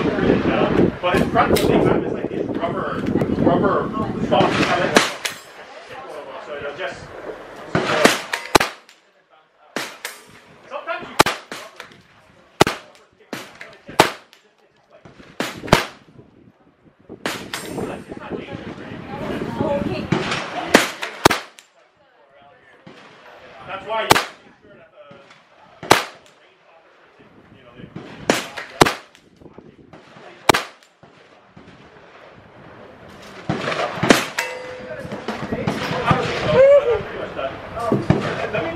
on the Krishna, but it's front at the same time it's like these rubber rubber bumps kind so it'll just That's why you... Oh.